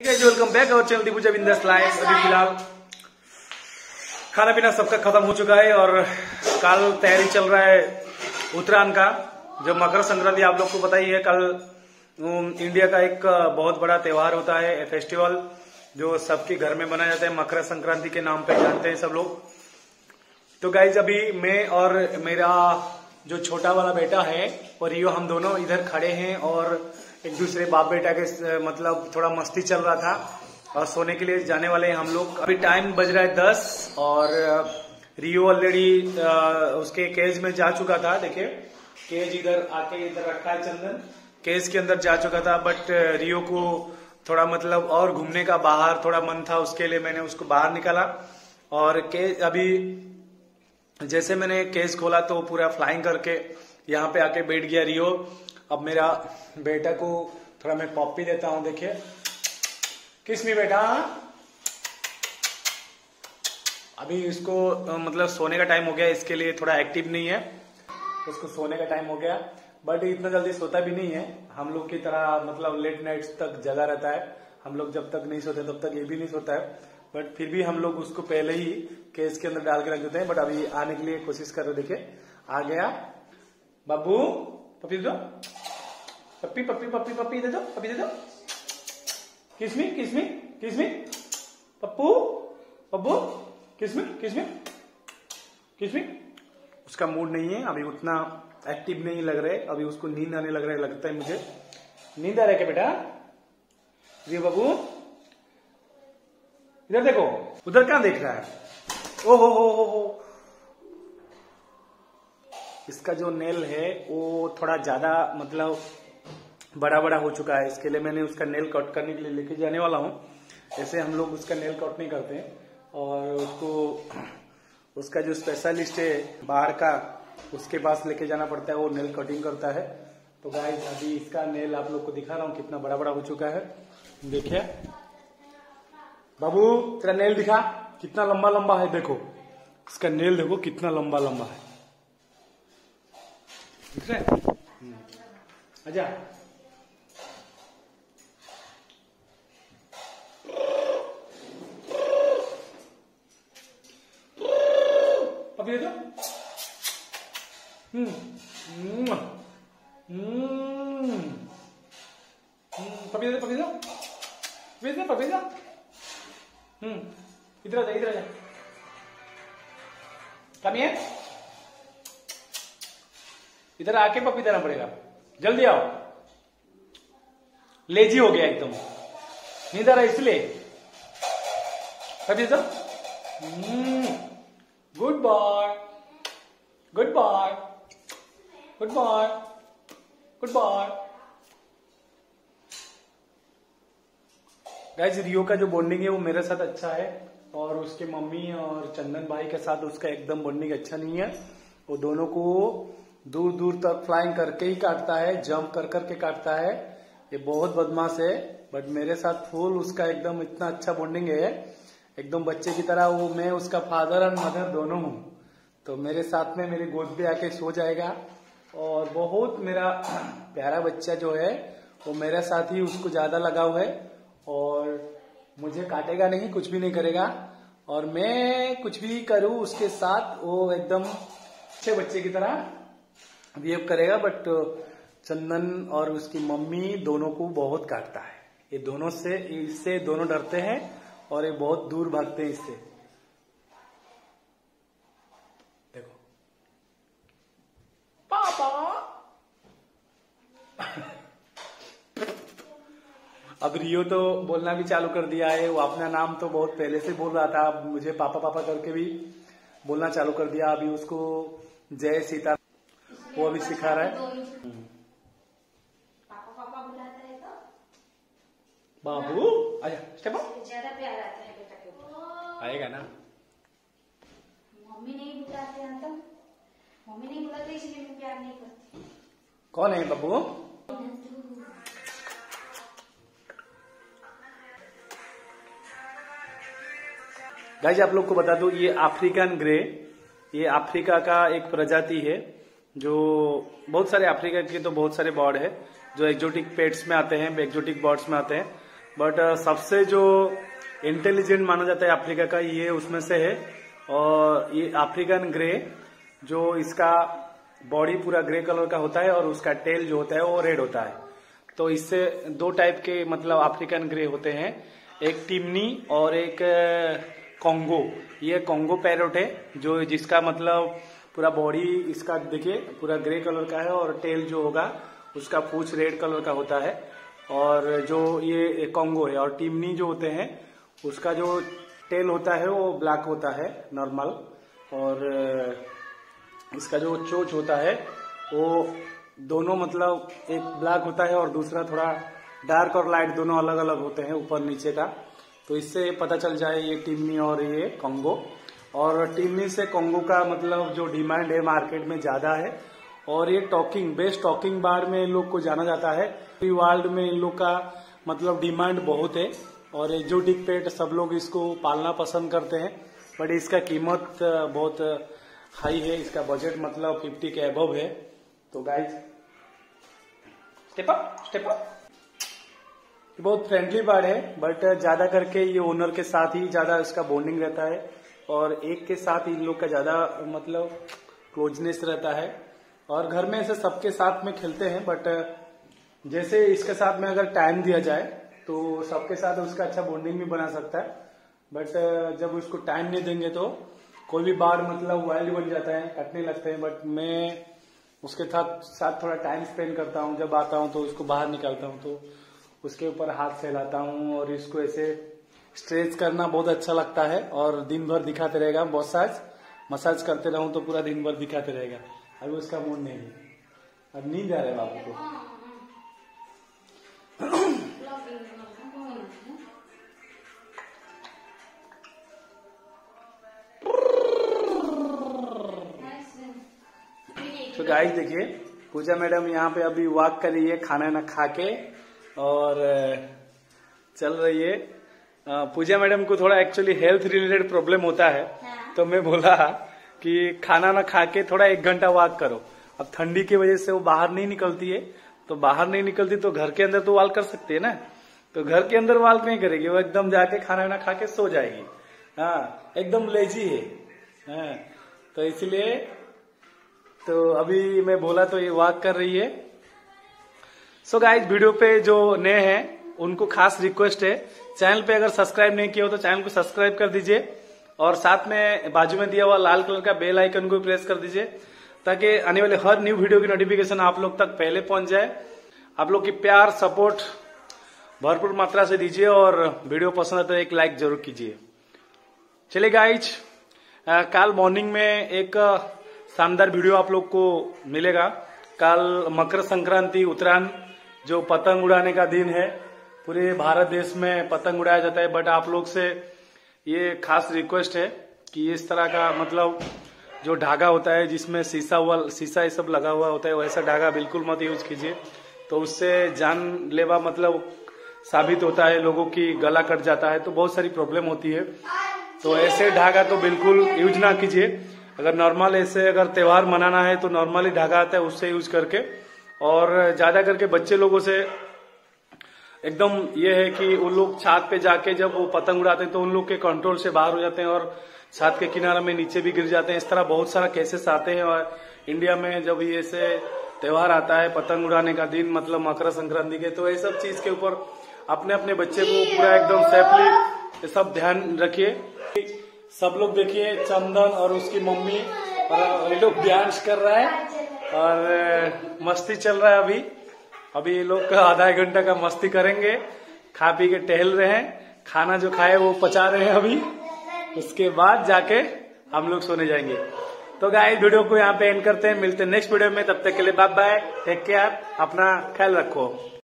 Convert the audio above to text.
Welcome back channel अभी फ़िलहाल खाना पीना सबका खत्म हो चुका है और कल तैयारी चल रहा है उत्तरायण का, जो मकर संक्रांति आप लोग को पता ही है, कल इंडिया का एक बहुत बड़ा त्योहार होता है फेस्टिवल जो सबके घर में मनाया जाता है, मकर संक्रांति के नाम पे जानते हैं सब लोग। तो गाइज़ अभी मैं और मेरा जो छोटा वाला बेटा है और यो हम दोनों इधर खड़े हैं और एक दूसरे बाप बेटा के मतलब थोड़ा मस्ती चल रहा था और सोने के लिए जाने वाले हम लोग। अभी टाइम बज रहा है दस और रियो ऑलरेडी उसके केज में जा चुका था। देखिए केज इधर आके इधर रखा है चंदन। केज के अंदर जा चुका था बट रियो को थोड़ा मतलब और घूमने का बाहर थोड़ा मन था, उसके लिए मैंने उसको बाहर निकाला। और केज अभी जैसे मैंने केस खोला तो पूरा फ्लाइंग करके यहाँ पे आके बैठ गया रियो। अब मेरा बेटा को थोड़ा मैं पॉपी देता हूँ, देखिए। किसमी बेटा? अभी इसको मतलब सोने का टाइम हो गया, इसके लिए थोड़ा एक्टिव नहीं है। उसको सोने का टाइम हो गया। बट इतना जल्दी सोता भी नहीं है। हम लोग की तरह मतलब लेट नाइट तक जगा रहता है। हम लोग जब तक नहीं सोते, तब तक ये भी नहीं सोता है। बट फिर भी हम लोग उसको पहले ही केस के अंदर डाल के रख देते हैं। बट अभी आने के लिए कोशिश कर रहे देखिए। आ गया। बाबू पपी दे दो। पप्पी पप्पी पप्पी पप्पी दे दो पप्पी दे दो। किसमी किसमी किसमी पप्पू पप्पू किसमी किसमी किसमी उसका मूड नहीं है अभी उतना एक्टिव नहीं लग रहे अभी उसको नींद आने लग रहा है लगता है मुझे। नींद आ रहा है क्या बेटा? रियो बाबू इधर देखो उधर क्या देख रहा है? ओ हो हो हो हो। इसका जो नेल है, वो थोड़ा ज़्यादा मतलब बड़ा बड़ा हो चुका है। इसके लिए मैंने उसका नेल कट करने के लिए लेके जाने वाला हूँ। ऐसे हम लोग उसका नेल कट नहीं करते और उसको, उसका जो स्पेशलिस्ट है, बाहर का, उसके पास लेके जाना पड़ता है। वो नेल कटिंग करता है। तो गाइस अभी इसका नेल आप लोग को दिखा रहा हूँ कितना बड़ा बड़ा हो चुका है। देखिए। बाबू, तेरा नेल दिखा। कितना लंबा लंबा है, देखो। इसका नेल देखो, कितना लंबा लंबा है। दिख रहा है हम्म। आजा अभी दे दो हम्म हम्म हम्म पपी दे इधर आके पपी देना पड़ेगा। जल्दी आओ। लेजी हो गया एकदम। नींद आ रहा इसलिए। Puppy good boy good boy good boy good boy guys Rio का जो बॉन्डिंग है, वो मेरे साथ अच्छा है। और उसके मम्मी और चंदन भाई के साथ उसका एकदम बॉन्डिंग अच्छा नहीं है। वो दोनों को दूर दूर तक फ्लाइंग करके ही काटता है जंप कर करके काटता है। ये बहुत बदमाश है बट मेरे साथ फुल उसका एकदम इतना अच्छा बॉन्डिंग है। एकदम बच्चे की तरह वो मैं उसका फादर एंड मदर दोनों हूँ। तो मेरे साथ में मेरी गोद पे आके सो जाएगा। और बहुत मेरा प्यारा बच्चा जो है, वो मेरे साथ ही उसको ज़्यादा लगाव है। और मुझे काटेगा नहीं, कुछ भी नहीं करेगा। और मैं कुछ भी करूँ, उसके साथ वो एकदम अच्छे बच्चे की तरह बिहेव करेगा बट चंदन और उसकी मम्मी दोनों को बहुत काटता है। ये दोनों से इससे दोनों डरते हैं और ये बहुत दूर भागते हैं इससे। देखो। पापा! अब रियो तो बोलना भी चालू कर दिया है। वो अपना नाम तो बहुत पहले से बोल रहा था। अब मुझे पापा पापा करके भी बोलना चालू कर दिया। अभी उसको जय सीता वो अभी सिखा रहा है। पापा पापा बुलाता है तो। बाबू आजा स्टेप अप। ज़्यादा प्यार आता है बेटा के। ऊपर आएगा ना। मम्मी नहीं बुलाते हैं तो। मम्मी नहीं बुलाते इसलिए मैं प्यार नहीं करती। कौन है बाबू? गाइज़ आप लोग को बता दो ये अफ्रीकन ग्रे ये अफ्रीका का एक प्रजाति है। जो बहुत सारे अफ्रीका के तो बहुत सारे बर्ड है, जो एक्जोटिक पेट्स में आते हैं एक्जोटिक बर्ड्स में आते हैं। बट सबसे जो इंटेलिजेंट माना जाता है अफ्रीका का, ये उसमें से है। और ये अफ्रीकन ग्रे जो इसका बॉडी पूरा ग्रे कलर का होता है और उसका टेल जो होता है वो रेड होता है। तो इससे दो टाइप के मतलब अफ्रीकन ग्रे होते हैं। एक टिमनी और एक कॉन्गो ये कॉन्गो पैरोट है, जो जिसका मतलब पूरा बॉडी इसका देखिए, पूरा ग्रे कलर का है और टेल जो होगा, उसका पूछ रेड कलर का होता है। और जो ये कॉन्गो है और टिमनी जो होते हैं, उसका जो टेल होता है वो ब्लैक होता है नॉर्मल और इसका जो चोच होता है, वो दोनों मतलब एक ब्लैक होता है और दूसरा थोड़ा डार्क और लाइट दोनों अलग अलग होते हैं, ऊपर नीचे का। तो इससे पता चल जाए ये टिमनी और ये कॉन्गो और टिम्नी से कॉन्गो का मतलब जो डिमांड है मार्केट में ज़्यादा है। और ये टॉकिंग बेस्ट टॉकिंग बार में इन लोग को जाना जाता है। वर्ल्ड में इन लोग का मतलब डिमांड बहुत है। और एक्जोटिक पेट सब लोग इसको पालना पसंद करते हैं। बट इसका कीमत बहुत हाई है। इसका बजट मतलब 50 के अबव है। तो guys step up step up बहुत फ्रेंडली बर्ड है। बट ज़्यादा करके ये ओनर के साथ ही ज़्यादा इसका बॉन्डिंग रहता है। और एक के साथ इन लोग का ज़्यादा मतलब क्लोजनेस रहता है। और घर में ऐसे सबके साथ में खेलते हैं बट जैसे इसके साथ में अगर टाइम दिया जाए तो सबके साथ उसका अच्छा बॉन्डिंग भी बना सकता है। बट जब उसको टाइम नहीं देंगे तो कोई भी बार मतलब वाइल्ड बन जाता है, कटने लगते हैं। बट मैं उसके साथ साथ थोड़ा टाइम स्पेंड करता हूँ, जब आता हूँ तो उसको बाहर निकालता हूँ तो उसके ऊपर हाथ फैलाता हूँ और इसको ऐसे स्ट्रेच करना बहुत अच्छा लगता है और दिन भर दिखाते रहेगा। मसाज मसाज करते रहूँ तो पूरा दिन भर दिखाते रहेगा। अभी उसका मूड नहीं है। अब नींद आ रहा है बाबू को। तो गाइस देखिए, पूजा मैडम यहाँ पे अभी वॉक कर रही है, खाना ना खा के और चल रही है। पूजा मैडम को थोड़ा एक्चुअली हेल्थ रिलेटेड प्रॉब्लम होता है। हाँ। तो मैं बोला कि खाना ना खा के थोड़ा एक घंटा वॉक करो। अब ठंडी की वजह से वो बाहर नहीं निकलती है। तो बाहर नहीं निकलती तो घर के अंदर तो वाल कर सकती है ना? तो घर के अंदर वाल नहीं करेगी वो एकदम जाके खाना वाना खा के सो जाएगी। हाँ एकदम लेजी है। हाँ, तो इसलिए तो अभी मैं बोला तो ये वॉक कर रही है। सो so गाइज़ वीडियो पे जो नए हैं उनको खास रिक्वेस्ट है चैनल पे अगर सब्सक्राइब नहीं किया हो तो चैनल को सब्सक्राइब कर दीजिए और साथ में बाजू में दिया हुआ लाल कलर का बेल आइकन को प्रेस कर दीजिए, ताकि आने वाले हर न्यू वीडियो की नोटिफिकेशन आप लोग तक पहले पहुँच जाए। आप लोग की प्यार सपोर्ट भरपूर मात्रा से दीजिए और वीडियो पसंद है तो एक लाइक ज़रूर कीजिए। चलिए गाइज़ कल मॉर्निंग में एक शानदार वीडियो आप लोग को मिलेगा। कल मकर संक्रांति, उत्तरायण, जो पतंग उड़ाने का दिन है पूरे भारत देश में पतंग उड़ाया जाता है बट आप लोग से ये खास रिक्वेस्ट है कि इस तरह का मतलब जो धागा होता है, जिसमें शीशा हुआ शीशा ये सब लगा हुआ होता है, वैसा धागा बिल्कुल मत यूज़ कीजिए। तो उससे जान लेवा मतलब साबित होता है, लोगों की गला कट जाता है तो बहुत सारी प्रॉब्लम होती है। तो ऐसे धागा तो बिल्कुल यूज़ ना कीजिए। अगर नॉर्मल ऐसे अगर त्योहार मनाना है तो नॉर्मली धागा आता है, उससे यूज़ करके। और ज़्यादा करके बच्चे लोगों से एकदम ये है कि उन लोग छात पे जाके जब वो पतंग उड़ाते हैं तो उन लोग के कंट्रोल से बाहर हो जाते हैं और छात के किनारे में नीचे भी गिर जाते हैं। इस तरह बहुत सारा केसेस आते हैं और इंडिया में जब ये ऐसे त्योहार आता है, पतंग उड़ाने का दिन मतलब मकर संक्रांति के तो ये सब चीज़ के ऊपर अपने अपने बच्चे को पूरा एकदम सेफली सब ध्यान रखिए। सब लोग देखिए, चंदन और उसकी मम्मी और ये लोग डांस कर रहा है और मस्ती चल रहा है अभी। अभी ये लोग का आधा एक घंटा का मस्ती करेंगे, खा पी के टहल रहे हैं, खाना जो खाए वो पचा रहे हैं अभी। उसके बाद जाके हम लोग सोने जाएँगे। तो गाय वीडियो को यहाँ पे एंड करते हैं, मिलते हैं नेक्स्ट वीडियो में, तब तक के लिए बाय बाय टेक केयर अपना ख्याल रखो।